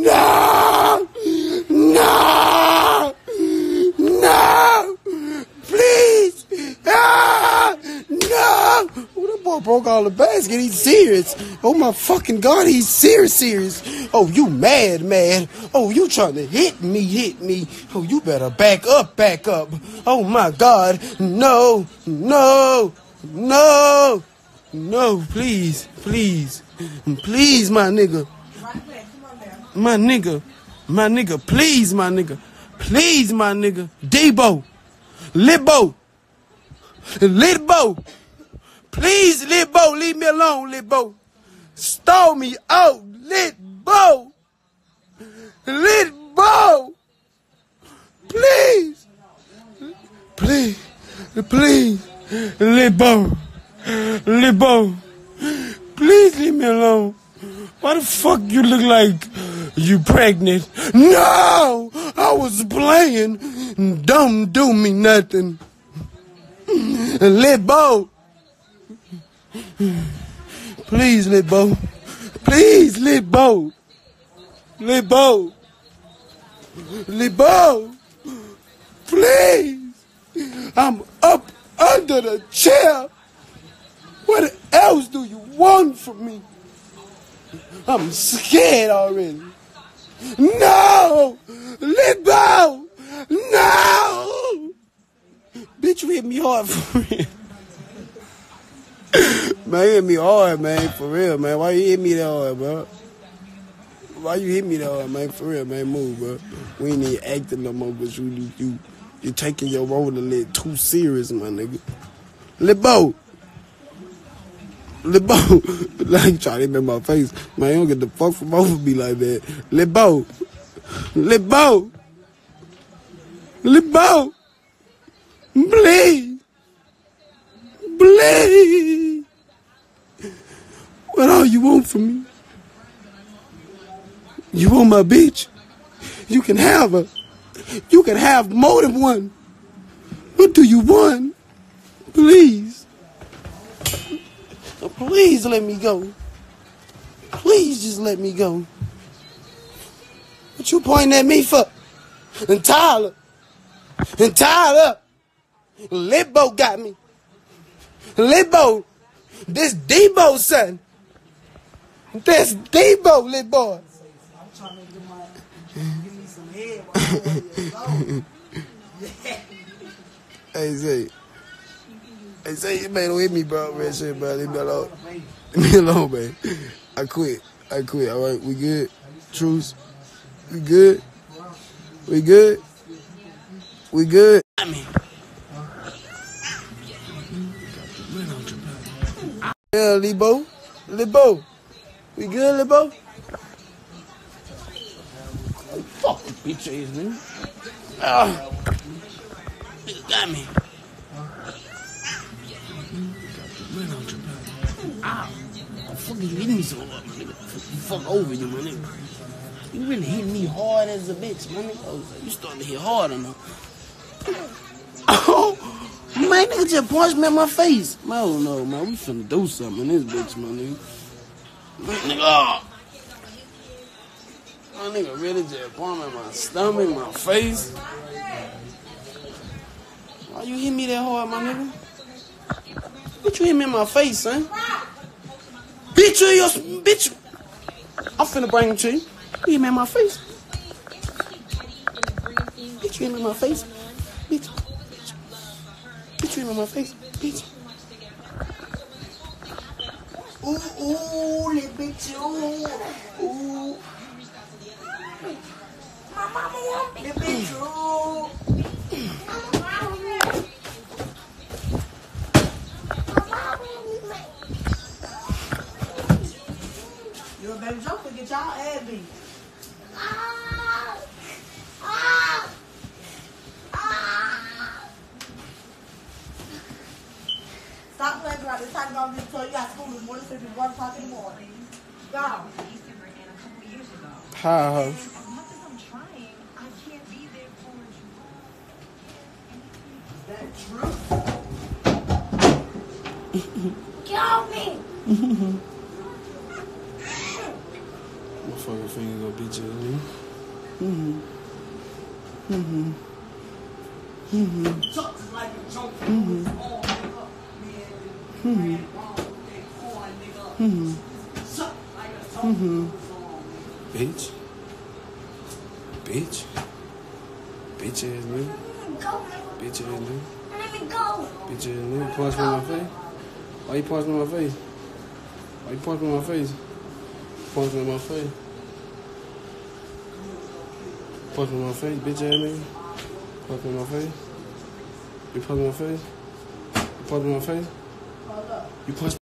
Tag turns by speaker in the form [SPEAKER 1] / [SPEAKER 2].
[SPEAKER 1] No! No! No! Please! Ah! No! Oh, that boy broke all the basket. He's serious. Oh my fucking god, he's serious, serious. Oh, you mad, mad. Oh, you trying to hit me, hit me. Oh, you better back up, back up. Oh my god. No, no, no, no, please, please, please, my nigga. My nigga, my nigga, please, my nigga, please, my nigga, Debo, Libo, Libo, please, Libo, leave me alone, Libo, stall me oh, out, Libo, Libo, please, please, please, Libo, Libo, please leave me alone. Why the fuck you look like you pregnant? No! I was playing. Don't do me nothing. Libo. Please, Libo. Please, Libo. Libo. Libo. Please. I'm up under the chair. What else do you want from me? I'm scared already. No! Libo! No! Bitch, you hit me hard for real. man, you hit me hard, man, for real, man. Why you hit me that hard, bro? Why you hit me that hard, man? For real, man, move, bro. We ain't even acting no more, but you, you, you, you taking your role a little too serious, my nigga. Libo! Libo, like trying to make my face. Man, you don't get the fuck from over me like that. Libo, Libo, Libo, please, please. What all you want from me? You want my bitch? You can have her. You can have more than one. What do you want? Please. Please let me go. Please just let me go. What you pointing at me for? And Tyler. And Tyler. Libo got me. Libo. This Debo son. This Debo, little boy.
[SPEAKER 2] I'm trying to get my give me some head while I'm going
[SPEAKER 1] Hey, say. Hey, say, man, don't hit me, bro. Man, shit, bro. Leave me alone. Leave me alone, man. I quit. I quit. All right, we good? Truce? We good? We good? We good? I mean. Yeah, Libo. Libo. We good, Libo? Fuck the bitch ass, man. Ah. Nigga got me. Ow. Ah, the fuck you hitting me so hard, my nigga? Fuck over you, my nigga. You really hit me hard as a bitch, my nigga. Oh, You starting to hit hard on her. Oh, man, nigga just punched me in my face. Man, I don't know, man. We finna do something in this bitch, my nigga. Man, nigga, oh. My nigga really just punched me in my stomach, my face. Why you hit me that hard, my nigga? Bitch, you hit me in my face, son. Bitch, you your bitch. I'm finna bring him to you. You hit me in my face. Bitch, you hit me in my face. Bitch. Bitch, bitch you hit me in my face. Bitch.
[SPEAKER 2] Ooh, ooh, little bitch, ooh, ooh. My mama want me. Little bitch, ooh. You a baby joker, get y'all ass beat. Stop playing around. It's time to go and get told you got school in the morning, so it's 1 o'clock in the morning. Go.
[SPEAKER 1] How?
[SPEAKER 2] That true?
[SPEAKER 3] Kill me!
[SPEAKER 1] Motherfucker finger gonna beat you, nigga. Mm-hmm. Mm-hmm. Mm-hmm.
[SPEAKER 3] Chucks like a joke.
[SPEAKER 1] Mhm.
[SPEAKER 3] All nigga.
[SPEAKER 1] Mhm.
[SPEAKER 3] Man, ran wrong with that corn, nigga.
[SPEAKER 1] Mm-hmm.
[SPEAKER 3] Chuck like a joke.
[SPEAKER 1] Mhm. Bitch. Bitch. Bitch ass nigga.
[SPEAKER 4] Go,
[SPEAKER 1] Bitch ass nigga.
[SPEAKER 4] let me go.
[SPEAKER 1] Bitch ass nigga. Punch me in my face. Why you punch me in my face? Why you punch me in my face? Punch me in my face. Punch in my face, bitch ass nigga. Punch in my face. You punch in my face. You punch in my face. You punch